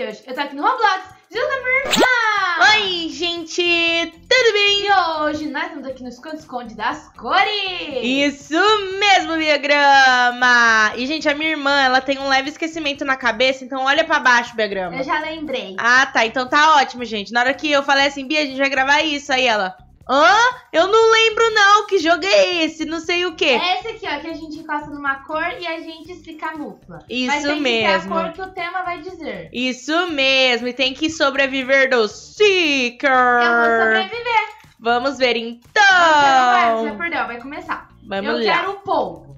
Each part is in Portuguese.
eu tô aqui no Roblox junto com minha. Oi, gente, tudo bem? E hoje nós estamos aqui no esconde-esconde das cores. Isso mesmo, Biagrama! E, gente, a minha irmã, ela tem um leve esquecimento na cabeça, então olha pra baixo, Biagrama. Eu já lembrei. Ah, tá, então tá ótimo, gente. Na hora que eu falei assim, Bia, a gente vai gravar isso, aí ela... Hã? Eu não lembro não, que jogo é esse? Não sei o quê. É esse aqui, ó, que a gente encosta numa cor e a gente se camufla. Isso Mas tem mesmo. que ser a cor que o tema vai dizer. Isso mesmo, e tem que sobreviver do Seeker. Eu vou sobreviver. Vamos ver Você não vai, você então. perdeu, vai começar. Vamos eu lá. quero o polvo.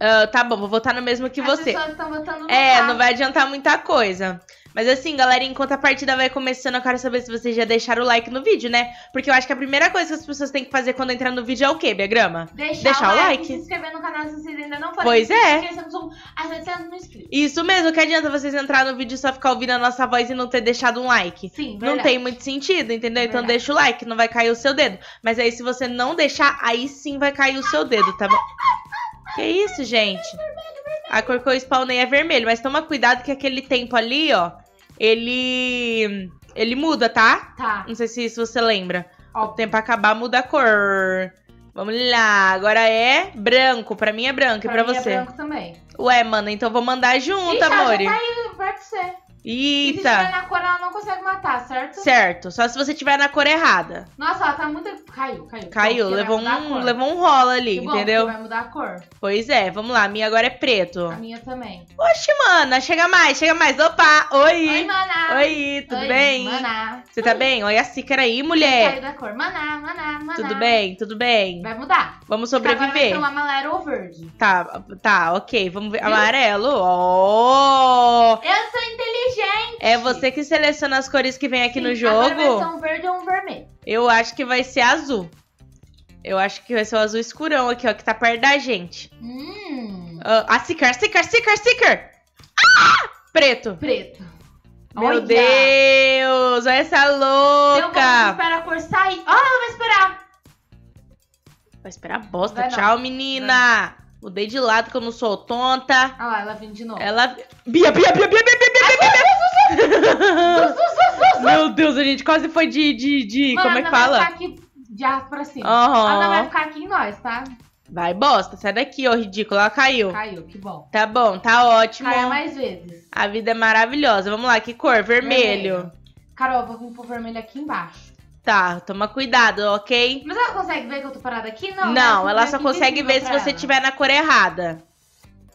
Ah, tá bom, vou votar no mesmo que As você. pessoas estão votando no É, carro. não vai adiantar muita coisa. Mas assim, galera, enquanto a partida vai começando, eu quero saber se vocês já deixaram o like no vídeo, né? Porque eu acho que a primeira coisa que as pessoas têm que fazer quando entrar no vídeo é o quê, Biagrama? Deixar, Deixar o like, se inscrever no canal se vocês ainda não forem. Pois é. Porque estamos a 700 mil inscritos. Isso mesmo, que adianta vocês entrar no vídeo e só ficar ouvindo a nossa voz e não ter deixado um like. Sim, Não verdade. tem muito sentido, entendeu? Então Verdade. deixa o like, não vai cair o seu dedo. Mas aí se você não deixar, aí sim vai cair o seu dedo, tá bom? Que isso, gente? A cor que eu spawnei é vermelho, mas toma cuidado que aquele tempo ali, ó, ele ele muda, tá? Tá, Não sei se isso você lembra. O ó. tempo acabar muda a cor. Vamos lá, agora é branco. Pra mim é branco e pra mim é você. branco também. Ué, mano, então vou mandar junto, amore. já tá aí perto de você. E se tiver Eita. na cor, ela não consegue matar, certo? Certo, só se você tiver na cor errada. Nossa, ela tá muito... Caiu, caiu. Caiu, Bom, levou um, levou um rola ali, Que bom, entendeu? vai mudar a cor. Pois é, vamos lá, a minha agora é preto. A minha também. Oxe, mana, chega mais, chega mais. Opa, Oi, oi. maná. Oi, tudo Oi, bem? Maná. Você tá bem? Olha a xícara aí, Caiu mulher. da cor. Maná, maná, maná. Tudo bem, tudo bem. Vai mudar. Vamos Agora vai sobreviver. ser um amarelo ou verde. Tá, tá, ok. Vamos ver. Viu? Amarelo. Ó você que seleciona as cores que vem aqui Sim, no jogo. Agora vai ser um verde ou um vermelho. Eu acho que vai ser azul. Eu acho que vai ser o azul escurão aqui, ó, que tá perto da gente. Hum. Uh, ah, sticker, sticker, sticker, sticker. Ah! Preto. Preto. Meu olha. Deus, olha essa louca. Eu vou esperar a cor sair. Olha, ela vai esperar. Vai esperar bosta. Vai Tchau, menina. Mudei de lado que eu não sou tonta. Ah lá, ela vem de novo. Ela... Bia, Bia, Bia, Bia! Meu Deus, a gente quase foi de. de, de Mano, como é que ela vai fala? ficar aqui de arco pra cima. Aham. Ela vai ficar aqui em nós, tá? Vai, bosta. Sai daqui, ô ridícula. Ela caiu. Caiu, que bom. Tá bom, tá ótimo. Caia mais vezes. A vida é maravilhosa. Vamos lá, que cor? Vermelho. Carol, eu vou vir pro vermelho aqui embaixo. Tá, toma cuidado, ok? Mas ela consegue ver que eu tô parada aqui? Não, Não, né? ela só consegue ver se pra você ela. tiver na cor errada.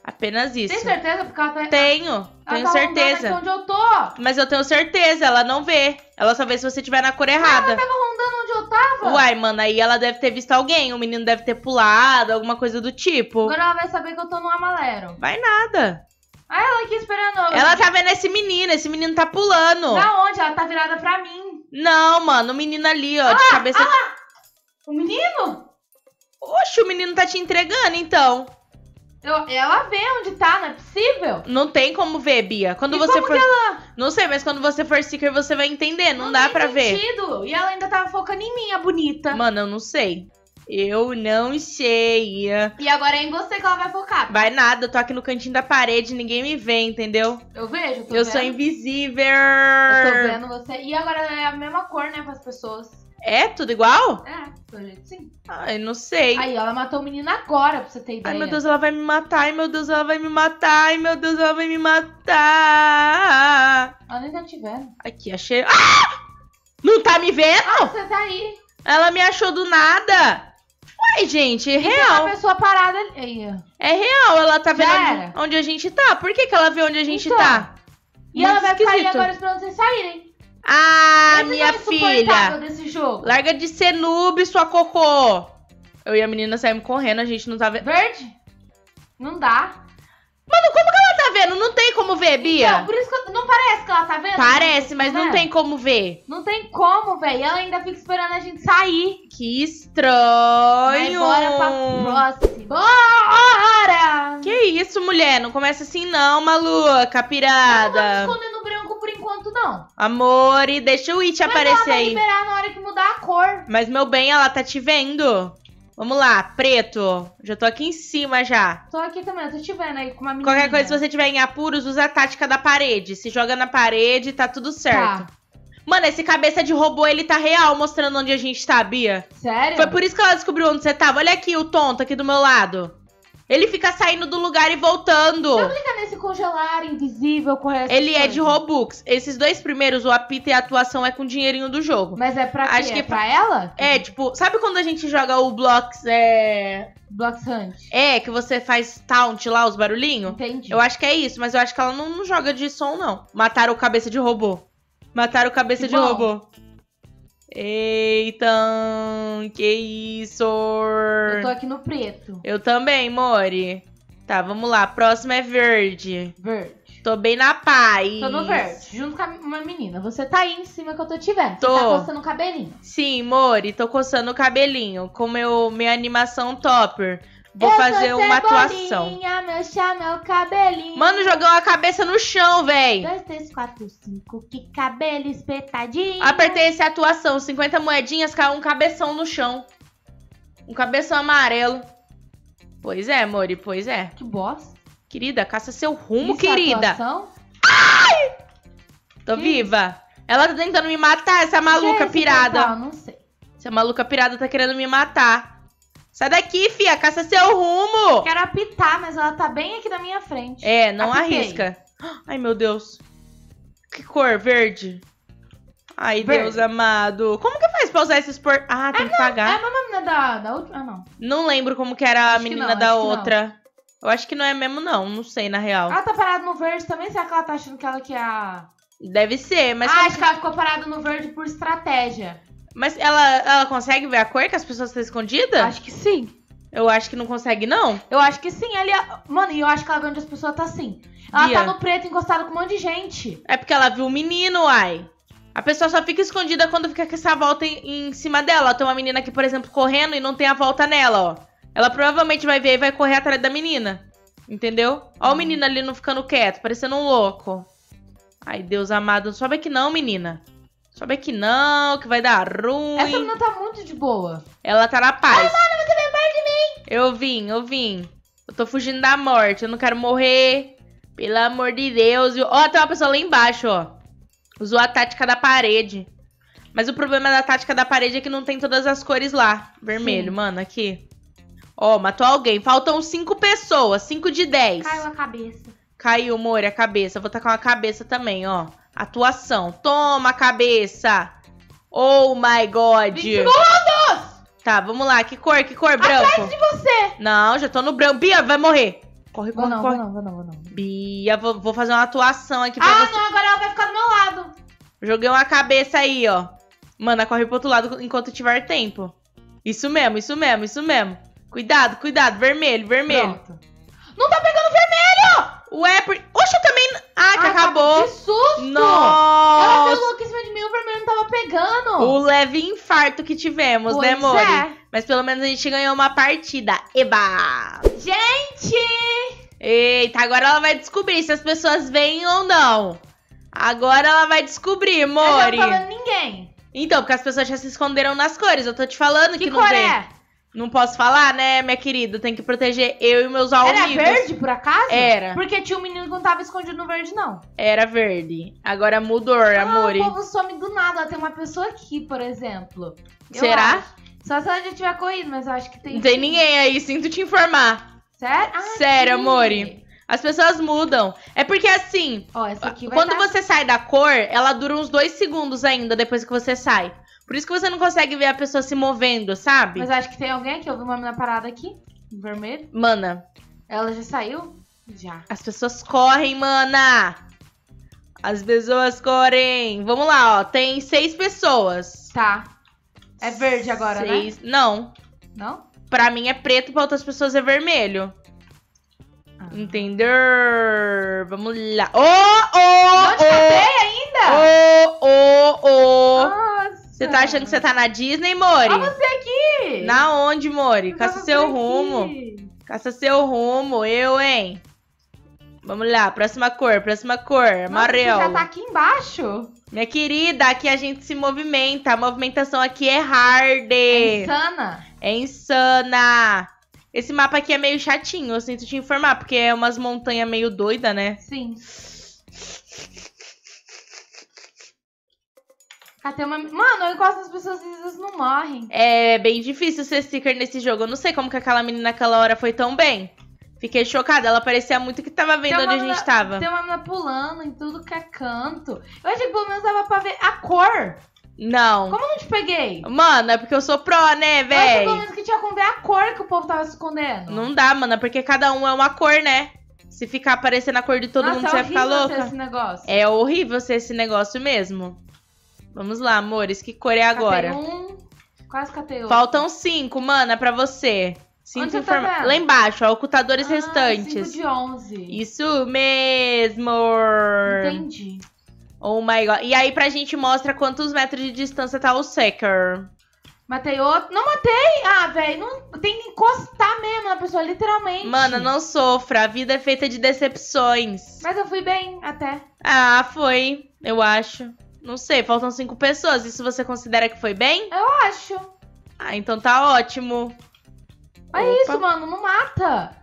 Apenas isso. Tem certeza? Porque ela tá... Tenho, ela tenho tá certeza. aqui onde eu tô. Mas eu tenho certeza, ela não vê. Ela só vê se você tiver na cor errada. Ela tava rondando onde eu tava. Uai, mano, aí ela deve ter visto alguém. O menino deve ter pulado, alguma coisa do tipo. Agora ela vai saber que eu tô no amalero. Vai nada. Ah, ela aqui esperando. Ela tá vendo esse menino, esse menino tá pulando. Da onde? Ela tá virada pra mim. Não, mano, o menino ali, ó, de cabeça. O menino? Oxe, o menino tá te entregando, então. Eu- ela vê onde tá, não é possível? Não tem como ver, Bia. Quando E você for. ela... Não sei, mas quando você for seeker, você vai entender. Não, dá tem pra ver. sentido. E ela ainda tava focando em mim, a bonita. Mano, eu não sei. Eu não sei. E agora é em você que ela vai focar. Vai nada, eu tô aqui no cantinho da parede, ninguém me vê, entendeu? Eu vejo, eu tô eu sou invisível. Eu tô vendo você. E agora é a mesma cor, né, pras pessoas. É tudo igual? É, pelo jeito sim. Ai, não sei. Aí, ela matou o menino agora, pra você ter ideia. Ai, meu Deus, ela vai me matar. Ai, meu Deus, ela vai me matar. Ai, meu Deus, ela vai me matar. Ela nem tá te vendo. Aqui, achei. Ah! Não tá me vendo? Ah, você tá aí. Ela me achou do nada. Uai, gente, é E tem real. uma pessoa parada ali. É real, ela tá vendo onde, onde a gente tá. Por que, que ela vê onde a gente Então, tá? E Muito ela vai esquisito. agora esperando vocês saírem. Ah, Esse minha não é filha. desse jogo. Larga de ser noob, sua cocô. Eu e a menina saímos correndo, a gente não tá vendo. Verde? Não dá. Mano, como que ela tá vendo? Não tem como ver, Bia. Então, por isso que eu- não parece que ela tá vendo? Parece, mas não Né? tem como ver. Não tem como, velho. Ela ainda fica esperando a gente sair. Que Mas estranho. bora pra próxima. Bora! Que isso, mulher? Não começa assim não, maluca, Eu não me pirada. escondendo no branco por enquanto, não. Amor, e deixa o It Mas ela aparecer vai aí. liberar na hora que mudar a cor. Mas, meu bem, ela tá te vendo. Vamos lá, preto. Já tô aqui em cima já. Tô aqui também, eu tô te vendo aí com uma menina. Qualquer coisa, se você tiver em apuros, usa a tática da parede. Se joga na parede, tá tudo certo. Tá. Mano, esse cabeça de robô, ele tá real mostrando onde a gente tá, Bia. Sério? Foi por isso que ela descobriu onde você tava. Olha aqui o tonto aqui do meu lado. Ele fica saindo do lugar e voltando. Fica nesse congelar invisível com essa Ele é de coisa. Robux. Esses dois primeiros, o apito e a atuação, é com dinheirinho do jogo. Mas é pra quê? Acho que é pra ela? É, tipo, sabe quando a gente joga o Blocks, é... Blocks Hunt. É, que você faz taunt lá, os barulhinhos? Entendi. Eu acho que é isso, mas eu acho que ela não, não joga de som, não. Mataram o cabeça de robô. Mataram o cabeça Que de bom. robô. Eita, que isso? Eu tô aqui no preto. Eu também, Mori. Tá, vamos lá. Próximo é verde. Verde. Tô bem na paz. Tô no verde, junto com a- uma menina. Você tá aí em cima que eu tô te vendo. Tô. Você tá coçando o cabelinho. Sim, Mori, tô coçando o cabelinho com meu, minha animação topper. Vou Eu fazer uma atuação. Meu chá, meu cabelinho. Mano, jogou a cabeça no chão, véi. 2, 3, 4, 5, que cabelo espetadinho. Apertei essa atuação, 50 moedinhas, caiu um cabeção no chão. Um cabeção amarelo. Pois é, Mori, pois é. Que bosta. Querida, caça seu rumo, Isso é querida. atuação? Tô Que viva. Ela tá tentando me matar, essa maluca Que é pirada. Não sei. Essa maluca pirada tá querendo me matar. Sai daqui, fia, caça seu rumo. Quero apitar, mas ela tá bem aqui na minha frente. É, não Apitei. arrisca. Ai, meu Deus. Que cor? Verde. Ai, Verde. Deus amado. Como que faz pra usar esses por... Ah, tem que É pagar. a mesma menina da, da última? Ah, não. Não lembro como que era a Acho que menina não, da que outra. Eu acho que não é mesmo, não. Não sei, na real. Ela tá parada no verde também? Será que ela tá achando que ela que é a... Deve ser, mas, ah, acho que ela ficou parada no verde por estratégia. Mas ela, ela consegue ver a cor que as pessoas estão escondidas? Acho que sim. Eu acho que não consegue, não. Eu acho que sim. Ali, mano, e eu acho que ela vê onde as pessoas tá assim. Ela Bia. tá no preto encostada com um monte de gente. É porque ela viu o menino, ai. A pessoa só fica escondida quando fica com essa volta em, em cima dela. Tem uma menina aqui, por exemplo, correndo e não tem a volta nela, ó. Ela provavelmente vai ver e vai correr atrás da menina. Entendeu? Ó o Hum. menino ali não ficando quieto, parecendo um louco. Ai, Deus amado. Sobe aqui não, menina. Sobe aqui não, que vai dar ruim. Essa menina tá muito de boa. Ela tá na paz. você vem perto de mim. Eu vim, eu vim. Eu tô fugindo da morte, eu não quero morrer. Pelo amor de Deus. Ó, tem uma pessoa lá embaixo, ó. Usou a tática da parede. Mas o problema da tática da parede é que não tem todas as cores lá. Vermelho, Sim. mano, aqui. Ó, matou alguém. Faltam cinco pessoas, cinco de dez. Caiu a cabeça. Caiu, Mori, a cabeça. Vou tacar uma cabeça também, ó. Atuação. Toma, cabeça. Oh my God. 20 segundos! Tá, vamos lá. Que cor? Que cor? Branco. Atrás de você! Não, já tô no branco. Bia, vai morrer. Corre, Vou corre, não, corre. vou não, vou não, vou não. Bia, vou, vou fazer uma atuação aqui pra Ah, você. não, agora ela vai ficar do meu lado. Joguei uma cabeça aí, ó. Mana, corre pro outro lado enquanto tiver tempo. Isso mesmo, isso mesmo, isso mesmo. Cuidado, cuidado. Vermelho, vermelho. Pronto. Não tá pegando vermelho! Ué, por... Oxe, eu também... Ah, que Ah, acabou. Que susto! Ela Nossa. veio louca em cima de mim, o vermelho não tava pegando. O leve infarto que tivemos, né, Pois Mori? é. Mas pelo menos a gente ganhou uma partida. Eba! Gente! Eita, agora ela vai descobrir se as pessoas vêm ou não. Agora ela vai descobrir, Eu Mori. não tá vendo ninguém. Então, porque as pessoas já se esconderam nas cores. Eu tô te falando que, Que não cor vem. é? Não posso falar, né, minha querida? Tem que proteger eu e meus amigos. Era verde, por acaso? Era. Porque tinha um menino que não tava escondido no verde, não. Era verde. Agora mudou, amor. Ah, o povo some do nada. Tem uma pessoa aqui, por exemplo. Eu Será? acho. Só se ela já tiver corrido, mas eu acho que tem. Não tem ninguém aí, sinto te informar. Sério? Ah, Sério, amore. As pessoas mudam. É porque assim, Ó, essa aqui vai quando tá- você sai da cor, ela dura uns dois segundos ainda depois que você sai. Por isso que você não consegue ver a pessoa se movendo, sabe? Mas acho que tem alguém aqui. Eu vi uma menina parada aqui. em Vermelho. Mana, Ela já saiu? Já. as pessoas correm, mana. As pessoas correm. Vamos lá, ó. Tem seis pessoas. Tá. É verde agora, seis... Não. né? Não? Pra mim é preto, pra outras pessoas é vermelho. Ah. Entendeu? Vamos lá. Ô, ô, Não ô. ainda? Ô, ô, ô. Você tá achando que você tá na Disney, Mori? Olha você aqui. Na onde, Mori? Caça seu rumo. Caça seu rumo, eu, hein? Vamos lá, próxima cor, próxima cor. Amarelo. Já tá aqui embaixo. Minha querida, aqui a gente se movimenta. A movimentação aqui é hard. É insana. É insana. Esse mapa aqui é meio chatinho, eu sinto te informar, porque é umas montanhas meio doida, né? Sim. Até uma... Mano, eu encosto as pessoas e eles não morrem. É bem difícil ser sticker nesse jogo. Eu não sei como que aquela menina naquela hora foi tão bem. Fiquei chocada, ela parecia muito que tava vendo onde a menina, gente tava. Tem uma menina pulando em tudo que é canto. Eu achei que pelo menos dava pra ver a cor. Não. Como eu não te peguei? Mano, é porque eu sou pró, né, velho? Eu achei pelo menos que tinha como ver a cor que o povo tava se escondendo. Não dá, mano, é porque cada um é uma cor, né? Se ficar aparecendo a cor de todo Nossa, mundo, é você vai ficar louca. Esse negócio. É horrível ser esse negócio mesmo. Vamos lá, amores, que cor é agora? Catei um, quase catei outro. Faltam cinco, mana, pra você. Cinco informa... Tá Lá embaixo, ó, ocultadores ah, restantes. Cinco de onze. Isso mesmo! Entendi. Oh my god. E aí pra gente mostra quantos metros de distância tá o Secker. Matei outro. Não matei! Ah, velho, não tem que encostar mesmo na pessoa, literalmente. Mana, não sofra. A vida é feita de decepções. Mas eu fui bem, até. Ah, foi. Eu acho. Não sei, faltam cinco pessoas. Isso você considera que foi bem? Eu acho. Ah, então tá ótimo. É Opa. isso, mano, não mata.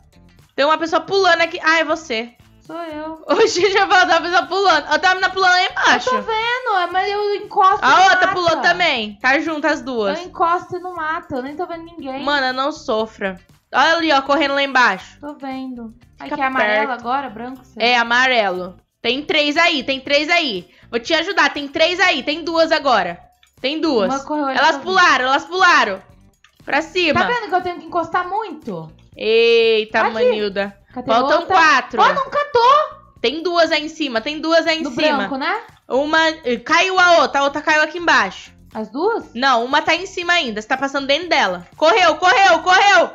Tem uma pessoa pulando aqui. Ah, é você. Sou eu. Oxi, já falou, uma pessoa pulando. Ó, uma menina pulando aí embaixo. Eu tô vendo, é, mas eu encosto A outra mata. pulou também. Tá junto as duas. Eu encosto e não mata, eu nem tô vendo ninguém. Mana, não sofra. Olha ali, ó, correndo lá embaixo. Tô vendo. Aí que é amarelo agora, branco? Sei. É, amarelo. Tem três aí, tem três aí. Vou te ajudar, tem três aí, tem duas agora. Tem duas. Elas pularam, elas pularam. Pra cima. Tá vendo que eu tenho que encostar muito? Eita, Aqui. Manilda. Cadê Faltam outra? quatro. Ó, oh, não catou. Tem duas aí em cima, tem duas aí em Do cima. branco, né? Uma. Caiu a outra, a outra caiu aqui embaixo. As duas? Não, uma tá em cima ainda. Você tá passando dentro dela. Correu, correu, correu!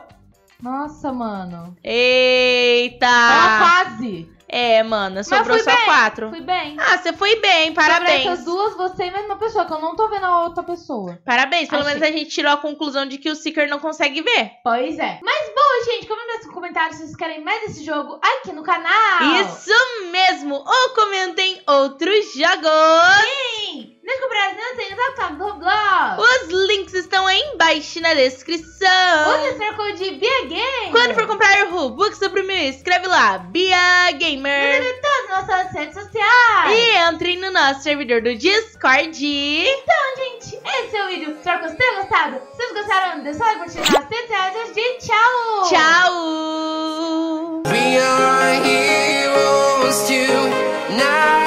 Nossa, mano. Eita! Tava quase. É, mana, sobrou só bem, quatro. Fui bem. Ah, você foi bem, parabéns. Sobre essas duas, você e mais uma pessoa, que eu não tô vendo a outra pessoa. Parabéns, pelo Achei. menos a gente tirou a conclusão de que o Seeker não consegue ver. Pois é. Mas, bom, gente, comenta nos comentários se vocês querem mais desse jogo aqui no canal. Isso mesmo! Ou comentem outros jogos. Sim! Descobrir não tem no do blog. Os links estão aí embaixo na descrição. Use o code BIAGAMER. Quando for comprar o Robux sobre mim, escreve lá, BIAGAMER. Sociais. E entre no nosso servidor do Discord. Então, gente, esse é o vídeo. Espero que vocês tenham gostado. Se vocês gostaram, deixa o like, compartilhar as redes sociais de tchau. Tchau. We are heroes tonight.